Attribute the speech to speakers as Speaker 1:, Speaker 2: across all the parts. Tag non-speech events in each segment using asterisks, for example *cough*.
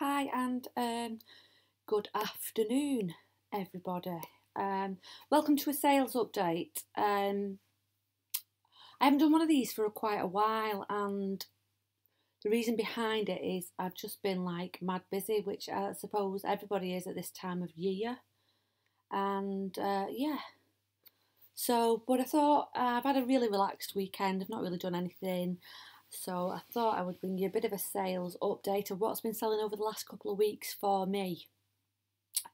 Speaker 1: Hi and um, good afternoon, everybody. Um, welcome to a sales update. Um, I haven't done one of these for a, quite a while, and the reason behind it is I've just been like mad busy, which I suppose everybody is at this time of year. And uh, yeah, so but I thought uh, I've had a really relaxed weekend. I've not really done anything. So I thought I would bring you a bit of a sales update of what's been selling over the last couple of weeks for me.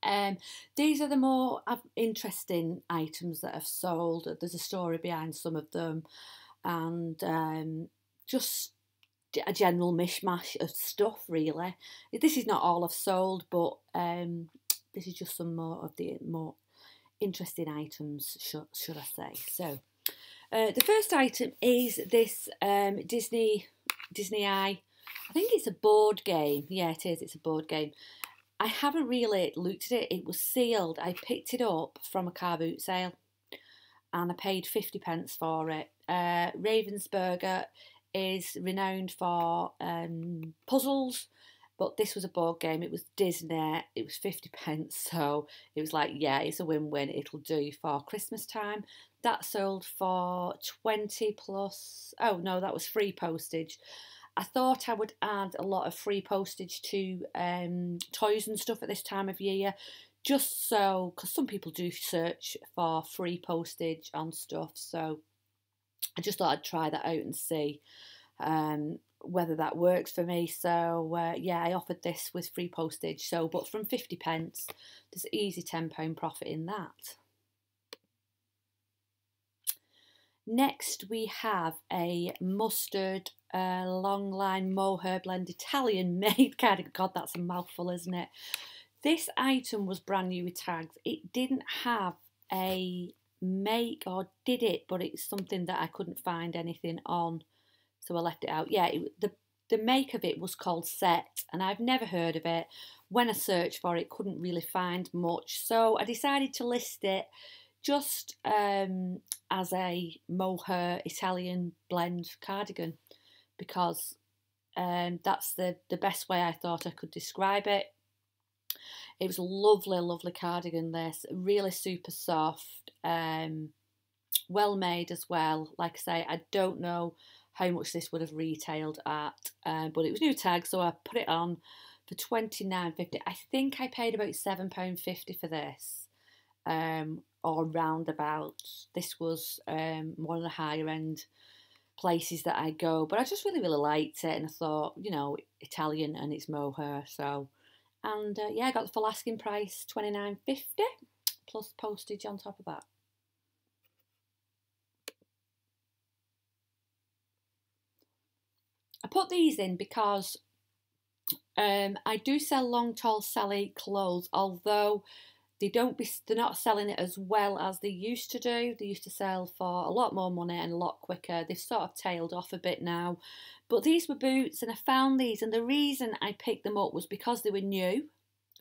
Speaker 1: Um, these are the more interesting items that have sold. There's a story behind some of them, and um, just a general mishmash of stuff. Really, this is not all I've sold, but um, this is just some more of the more interesting items, should, should I say? So. Uh, the first item is this um, Disney Disney Eye. I think it's a board game. Yeah, it is. It's a board game. I haven't really looked at it. It was sealed. I picked it up from a car boot sale, and I paid fifty pence for it. Uh, Ravensburger is renowned for um, puzzles, but this was a board game. It was Disney. It was 50 pence. So it was like, yeah, it's a win win. It'll do for Christmas time. That sold for 20 plus. Oh, no, that was free postage. I thought I would add a lot of free postage to um, toys and stuff at this time of year, just so, because some people do search for free postage on stuff. So I just thought I'd try that out and see. Um, whether that works for me. So uh, yeah, I offered this with free postage. So, but from 50 pence, there's easy £10 profit in that. Next, we have a mustard uh, long line mohair blend Italian *laughs* made. God, that's a mouthful, isn't it? This item was brand new with tags. It didn't have a make or did it, but it's something that I couldn't find anything on so I left it out. Yeah, it, the the make of it was called Set, and I've never heard of it. When I searched for it, couldn't really find much, so I decided to list it just um, as a mohair Italian blend cardigan because um, that's the, the best way I thought I could describe it. It was a lovely, lovely cardigan, this really super soft, um, well made as well. Like I say, I don't know how much this would have retailed at, uh, but it was new tag, so I put it on for twenty nine fifty. I think I paid about seven pound fifty for this, um, or roundabout. This was um, one of the higher end places that I go, but I just really really liked it, and I thought, you know, Italian and it's mohair, so. And uh, yeah, I got the full asking price twenty nine fifty plus postage on top of that. Put these in because um, I do sell long tall Sally clothes, although they don't be they're not selling it as well as they used to do. They used to sell for a lot more money and a lot quicker. They've sort of tailed off a bit now. But these were boots and I found these and the reason I picked them up was because they were new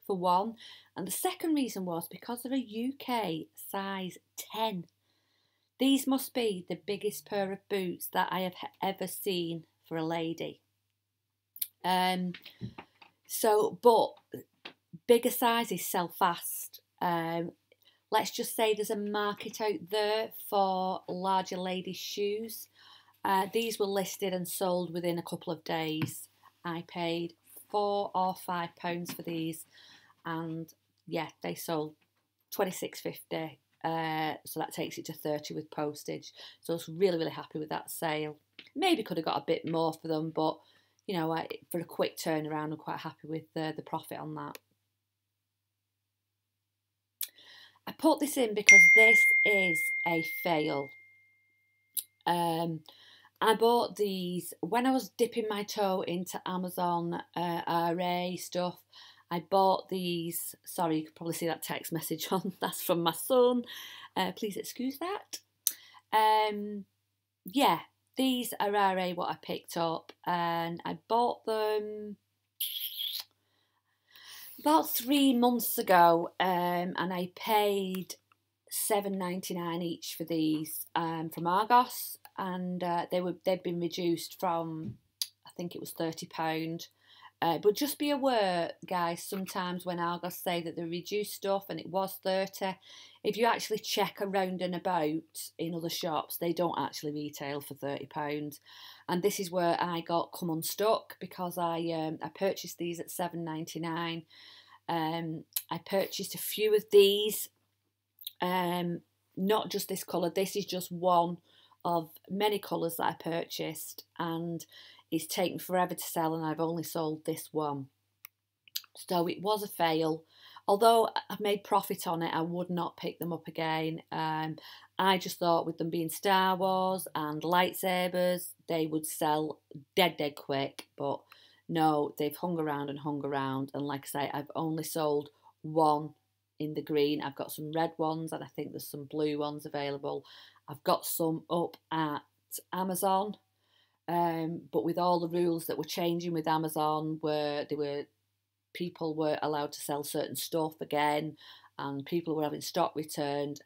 Speaker 1: for one and the second reason was because they're a UK size 10. These must be the biggest pair of boots that I have ever seen for a lady. Um, so, but bigger sizes sell fast. Um, let's just say there's a market out there for larger ladies' shoes. Uh, these were listed and sold within a couple of days. I paid four or five pounds for these, and yeah, they sold twenty six fifty. Uh, so that takes it to 30 with postage. So I was really, really happy with that sale. Maybe could have got a bit more for them, but you know, I, for a quick turnaround, I'm quite happy with the, the profit on that. I put this in because this is a fail. Um, I bought these when I was dipping my toe into Amazon uh, RA stuff. I bought these. Sorry, you could probably see that text message *laughs* on. That's from my son. Uh, please excuse that. Um, yeah, these are RA what I picked up, and I bought them about three months ago, um, and I paid seven ninety nine each for these um, from Argos, and uh, they were they'd been reduced from I think it was thirty pound Uh, but just be aware, guys, sometimes when Argos say that they reduce stuff and it was 30, if you actually check around and about in other shops, they don't actually retail for £30. And this is where I got come unstuck because I um, I purchased these at 7.99. Um, I purchased a few of these, um, not just this colour, this is just one of many colours that I purchased and it's taken forever to sell and I've only sold this one. So it was a fail. Although I've made profit on it, I would not pick them up again. Um, I just thought with them being Star Wars and lightsabers, they would sell dead, dead quick. But no, they've hung around and hung around. And like I say, I've only sold one in the green. I've got some red ones and I think there's some blue ones available. I've got some up at Amazon. Um, but with all the rules that were changing with Amazon, where they were people were allowed to sell certain stuff again, and people were having stock returned.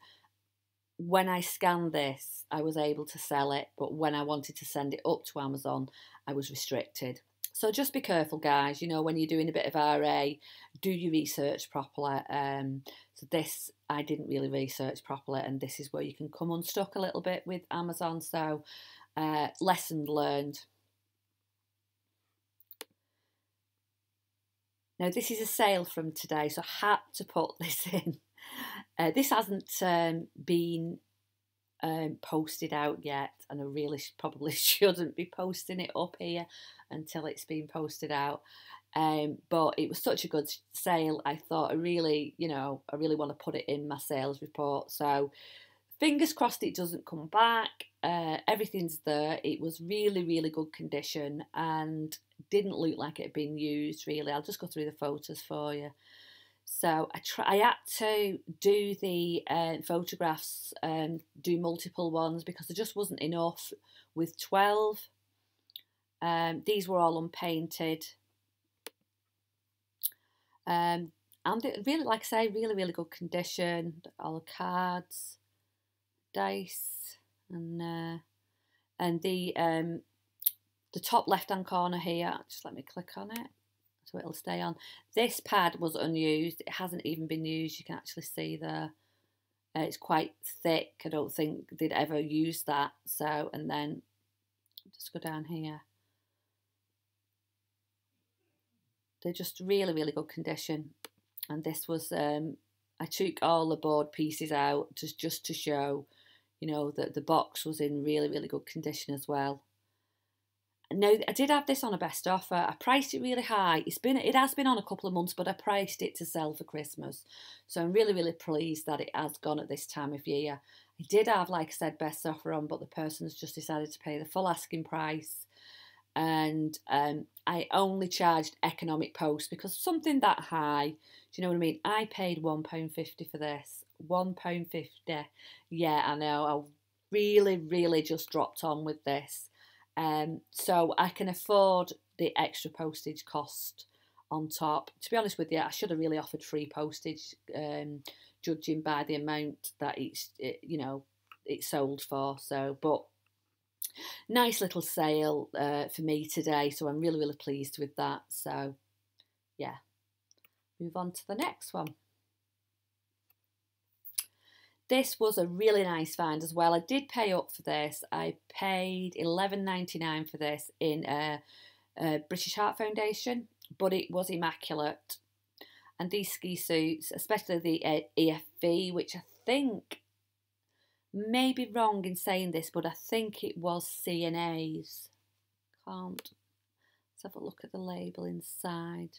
Speaker 1: When I scanned this, I was able to sell it, but when I wanted to send it up to Amazon, I was restricted. So just be careful, guys. You know, when you're doing a bit of RA, do your research properly. Um, so this, I didn't really research properly, and this is where you can come unstuck a little bit with Amazon. So, uh, lesson learned. Now, this is a sale from today, so I had to put *laughs* this in. Uh, this hasn't um, been um, posted out yet, and I really probably *laughs* shouldn't be posting it up here until it's been posted out. Um, but it was such a good sale. I thought I really, you know, I really want to put it in my sales report. So fingers crossed it doesn't come back. Uh, everything's there. It was really, really good condition and didn't look like it had been used really. I'll just go through the photos for you. So I try. I had to do the uh, photographs and do multiple ones because there just wasn't enough with twelve. Um, these were all unpainted. Um, and it really, like I say, really, really good condition. All the cards, dice, and uh, and the um, the top left hand corner here. Just let me click on it so it'll stay on. This pad was unused. It hasn't even been used. You can actually see there. Uh, it's quite thick. I don't think they'd ever use that. So, and then just go down here. They're just really, really good condition. And this was, um, I took all the board pieces out just, just to show, you know, that the box was in really, really good condition as well. Now I did have this on a best offer. I priced it really high. It's been it has been on a couple of months, but I priced it to sell for Christmas. So I'm really really pleased that it has gone at this time of year. I did have, like I said, best offer on, but the person has just decided to pay the full asking price. And um, I only charged economic post because something that high, do you know what I mean? I paid £1.50 for this. £1.50. Yeah, I know. I really, really just dropped on with this. Um, so I can afford the extra postage cost on top. To be honest with you, I should have really offered free postage, um, judging by the amount that it's, it, you know, it sold for. So, but nice little sale uh, for me today. So I'm really, really pleased with that. So, yeah, move on to the next one. This was a really nice find as well. I did pay up for this. I paid eleven ninety nine for this in a, a British Heart Foundation, but it was immaculate. And these ski suits, especially the uh, EFV, which I think may be wrong in saying this, but I think it was C&A's. Can't. Let's have a look at the label inside.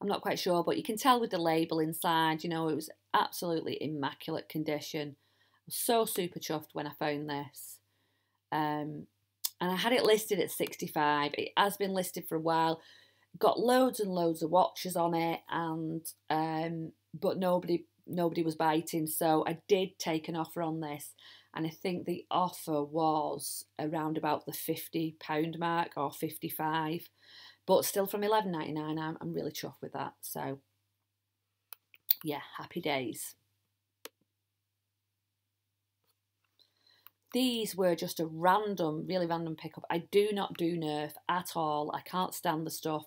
Speaker 1: I'm not quite sure, but you can tell with the label inside, you know, it was absolutely immaculate condition. I was so super chuffed when I found this. Um, and I had it listed at 65. It has been listed for a while. Got loads and loads of watches on it, and um, but nobody nobody was biting. So I did take an offer on this, and I think the offer was around about the fifty pound mark or fifty five. But still from eleven ninety nine, I'm, I'm really chuffed with that. So yeah, happy days. these were just a random, really random pickup. I do not do Nerf at all. I can't stand the stuff.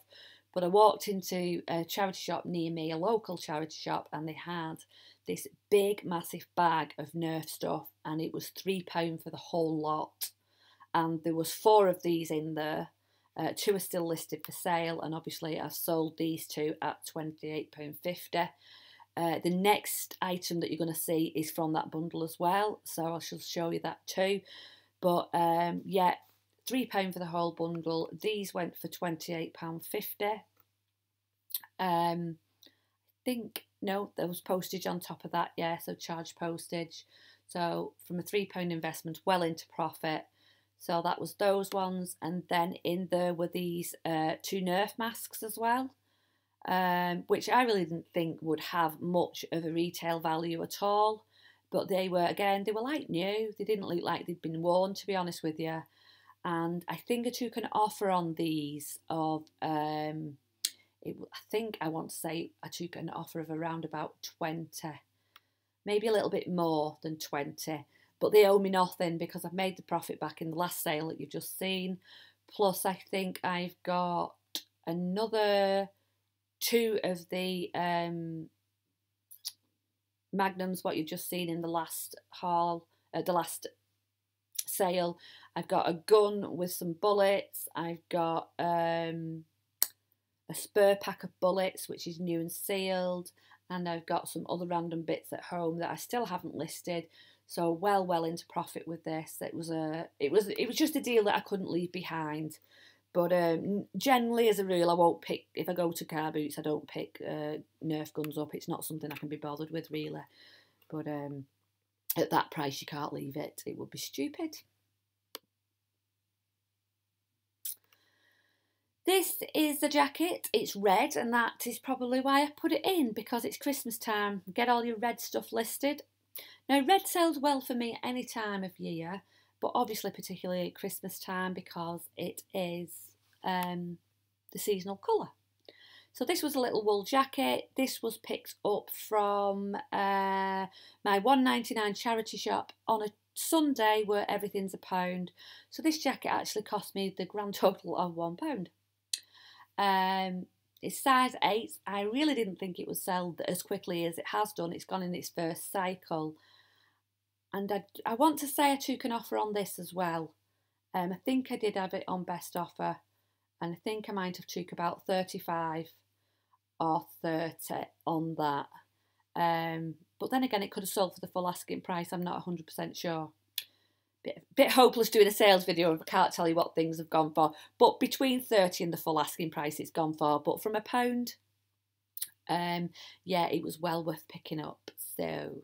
Speaker 1: But I walked into a charity shop near me, a local charity shop, and they had this big, massive bag of Nerf stuff, and it was £3 for the whole lot. And there was four of these in there. Uh, two are still listed for sale, and obviously I've sold these two at £28.50. Uh, the next item that you're going to see is from that bundle as well, so I shall show you that too. But um, yeah, £3 for the whole bundle. These went for £28.50. Um, I think, no, there was postage on top of that, yeah, so charge postage. So from a £3 investment, well into profit. So that was those ones. And then in there were these uh, two Nerf masks as well um, which I really didn't think would have much of a retail value at all. But they were, again, they were like new. They didn't look like they'd been worn, to be honest with you. And I think I took an offer on these of, um, it, I think I want to say I took an offer of around about 20, maybe a little bit more than 20. But they owe me nothing because I've made the profit back in the last sale that you've just seen. Plus, I think I've got another two of the um, magnums, what you've just seen in the last haul, uh, the last sale. I've got a gun with some bullets. I've got um, a spur pack of bullets, which is new and sealed. And I've got some other random bits at home that I still haven't listed. So well, well into profit with this. It was a, it was, it was just a deal that I couldn't leave behind. But um, generally, as a rule, I won't pick, if I go to car boots, I don't pick uh, Nerf guns up. It's not something I can be bothered with, really. But um, at that price, you can't leave it. It would be stupid. This is the jacket. It's red, and that is probably why I put it in because it's Christmas time. Get all your red stuff listed. Now, red sells well for me any time of year, but obviously particularly at Christmas time because it is um, the seasonal colour. So this was a little wool jacket. This was picked up from uh, my 1.99 charity shop on a Sunday where everything's a pound. So this jacket actually cost me the grand total of one pound. Um, it's size 8. I really didn't think it would sell as quickly as it has done. It's gone in its first cycle. And I, I want to say I took an offer on this as well. Um, I think I did have it on best offer, and I think I might have took about 35 or 30 on that. Um, but then again, it could have sold for the full asking price. I'm not 100% sure. Bit, bit hopeless doing a sales video I can't tell you what things have gone for. But between 30 and the full asking price, it's gone for. But from a pound, um, yeah, it was well worth picking up. So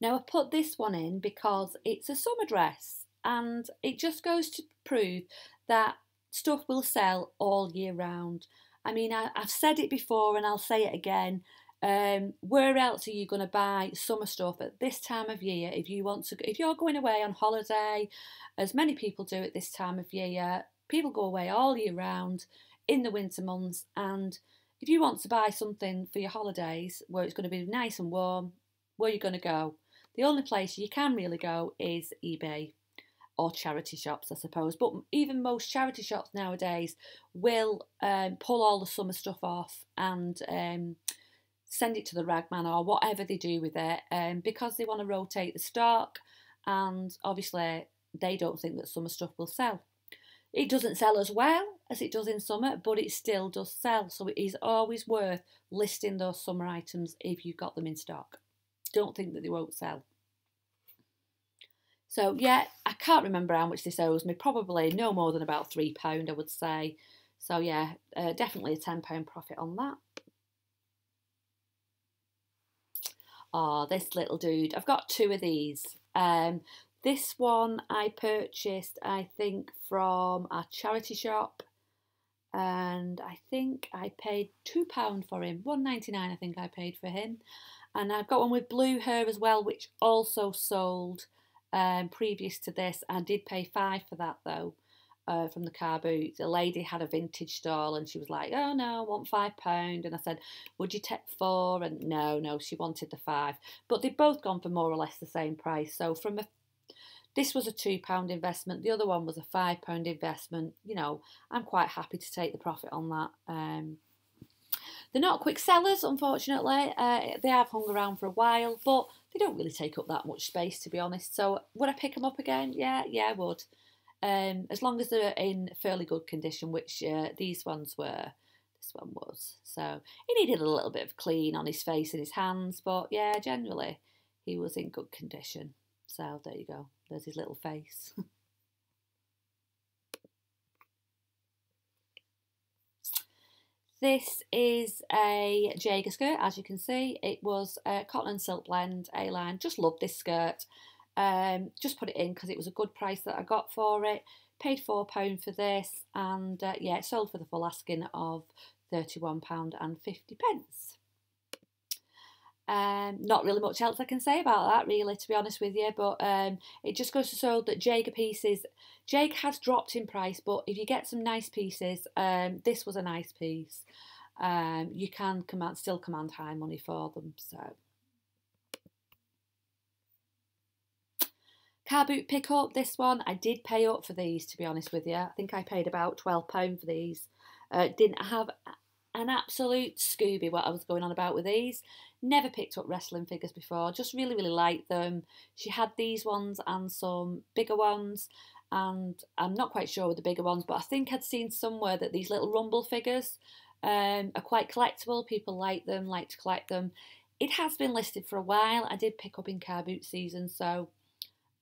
Speaker 1: Now I put this one in because it's a summer dress and it just goes to prove that stuff will sell all year round. I mean, I, have said it before and I'll say it again. Um, where else are you going to buy summer stuff at this time of year if you want to? If you're going away on holiday, as many people do at this time of year, people go away all year round in the winter months. And if you want to buy something for your holidays where it's going to be nice and warm, where are you going to go? The only place you can really go is eBay or charity shops, I suppose. But even most charity shops nowadays will um, pull all the summer stuff off and um, send it to the ragman or whatever they do with it um, because they want to rotate the stock and obviously they don't think that summer stuff will sell. It doesn't sell as well as it does in summer, but it still does sell. So it is always worth listing those summer items if you've got them in stock don't think that they won't sell. So yeah, I can't remember how much this owes me. Probably no more than about three pound, I would say. So yeah, uh, definitely a ten pound profit on that. Oh, this little dude. I've got two of these. Um, this one I purchased, I think, from a charity shop, and I think I paid two pound for him. One ninety nine, I think I paid for him. And I've got one with blue hair as well, which also sold um, previous to this. I did pay five for that though. Uh, from the car boot. The lady had a vintage stall and she was like, "Oh no, I want five pound." And I said, "Would you take four? And no, no, she wanted the five. But they've both gone for more or less the same price. So from a this was a two pound investment. The other one was a five pound investment. You know, I'm quite happy to take the profit on that. Um, they're not quick sellers, unfortunately. Uh, they have hung around for a while, but they don't really take up that much space, to be honest. So would I pick them up again? Yeah, yeah, I would. Um, as long as they're in fairly good condition, which uh, these ones were. This one was. So he needed a little bit of clean on his face and his hands, but yeah, generally he was in good condition. So there you go. There's his little face. *laughs* This is a Jaeger skirt, as you can see. It was a cotton and silk blend, A-line. Just love this skirt. Um, just put it in because it was a good price that I got for it. Paid £4 for this and uh, yeah, it sold for the full asking of £31.50. Um, not really much else I can say about that, really, to be honest with you. But um, it just goes to show that Jaeger pieces, Jaeger has dropped in price, but if you get some nice pieces, um, this was a nice piece. Um, you can command, still command high money for them. So, car boot pickup. This one I did pay up for these, to be honest with you. I think I paid about twelve pound for these. Uh, didn't have an absolute Scooby what I was going on about with these. Never picked up wrestling figures before, just really, really liked them. She had these ones and some bigger ones, and I'm not quite sure with the bigger ones, but I think I'd seen somewhere that these little rumble figures um, are quite collectible. People like them, like to collect them. It has been listed for a while. I did pick up in car boot season, so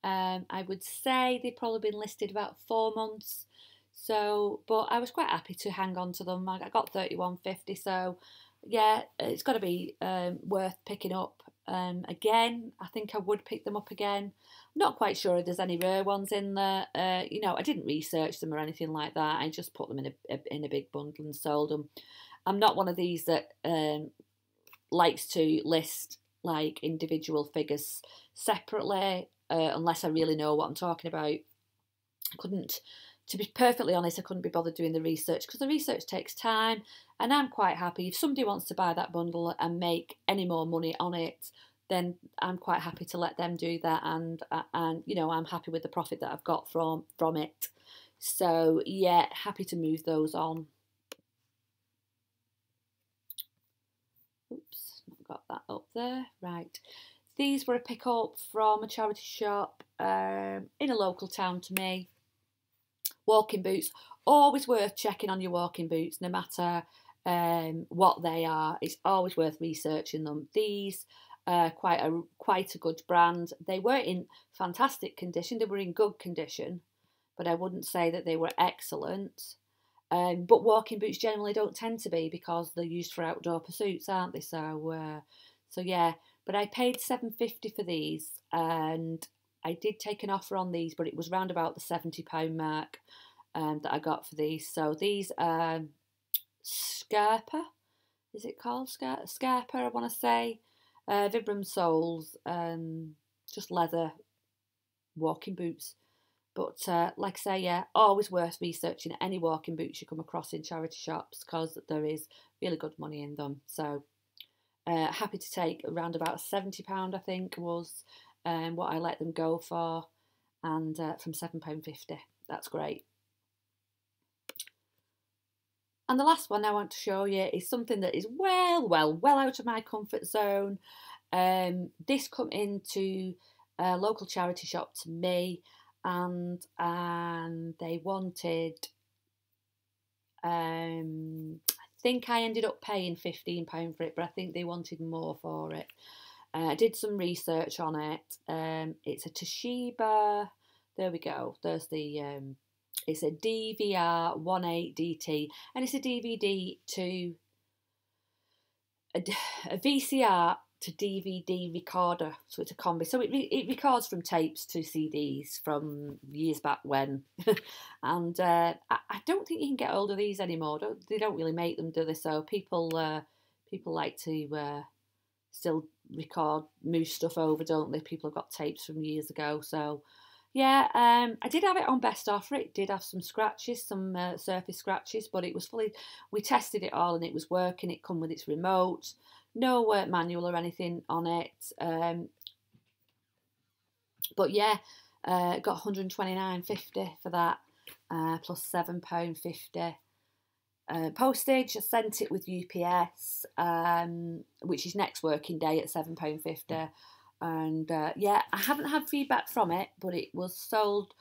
Speaker 1: um, I would say they've probably been listed about four months. So, but I was quite happy to hang on to them. I got thirty one fifty, so yeah, it's got to be um, worth picking up. Um, again, I think I would pick them up again. not quite sure if there's any rare ones in there. Uh, you know, I didn't research them or anything like that. I just put them in a, in a big bundle and sold them. I'm not one of these that um, likes to list like individual figures separately uh, unless I really know what I'm talking about. I couldn't to be perfectly honest, I couldn't be bothered doing the research because the research takes time, and I'm quite happy if somebody wants to buy that bundle and make any more money on it. Then I'm quite happy to let them do that, and uh, and you know I'm happy with the profit that I've got from from it. So yeah, happy to move those on. Oops, not got that up there. Right, these were a pick up from a charity shop um, in a local town to me walking boots, always worth checking on your walking boots, no matter um, what they are. It's always worth researching them. These are quite a quite a good brand. They were in fantastic condition. They were in good condition, but I wouldn't say that they were excellent. Um, but walking boots generally don't tend to be because they're used for outdoor pursuits, aren't they? So, uh, so yeah. But I paid seven fifty for these, and I did take an offer on these, but it was round about the £70 mark um, that I got for these. So these are Scarpa, is it called Scar- Scarpa? I want to say. Uh, Vibram soles, um, just leather walking boots. But uh, like I say, yeah, always worth researching any walking boots you come across in charity shops because there is really good money in them. So uh, happy to take around about £70, I think, was um, what I let them go for, and uh, from £7.50. That's great. And the last one I want to show you is something that is well, well, well out of my comfort zone. Um, this come into a local charity shop to me, and and they wanted. Um, think I ended up paying fifteen pound for it, but I think they wanted more for it. Uh, I did some research on it. Um, it's a Toshiba. There we go. There's the. Um, it's a DVR 18DT, and it's a DVD to a, a VCR to DVD recorder. So it's a combi. So it it records from tapes to CDs from years back when, *laughs* and uh, I, I, don't think you can get hold of these anymore. Don't, they don't really make them, do they? So people uh, people like to uh, still record, move stuff over, don't they? People have got tapes from years ago, so yeah, um, I did have it on best offer. It did have some scratches, some uh, surface scratches, but it was fully. We tested it all and it was working. It come with its remote, no work manual or anything on it. Um, but yeah, uh, got 129.50 for that, uh, plus seven pound fifty. Uh, postage, I sent it with UPS, um, which is next working day at seven pound fifty and uh, yeah, I haven't had feedback from it, but it was sold.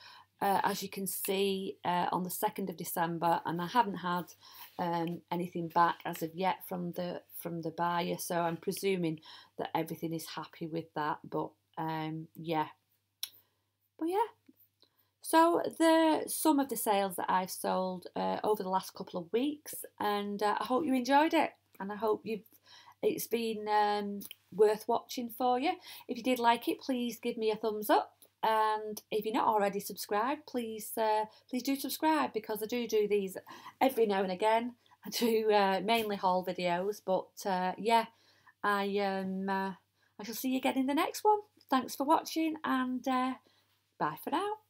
Speaker 1: Uh, as you can see uh, on the 2nd of December and I haven't had um, anything back as of yet from the from the buyer so I'm presuming that everything is happy with that but um, yeah but yeah so the some of the sales that I've sold uh, over the last couple of weeks and uh, I hope you enjoyed it and I hope you've it's been um, worth watching for you. If you did like it, please give me a thumbs up. And if you're not already subscribed, please uh, please do subscribe because I do do these every now and again. *laughs* I do uh, mainly haul videos, but uh, yeah, I um uh, I shall see you again in the next one. Thanks for watching and uh, bye for now.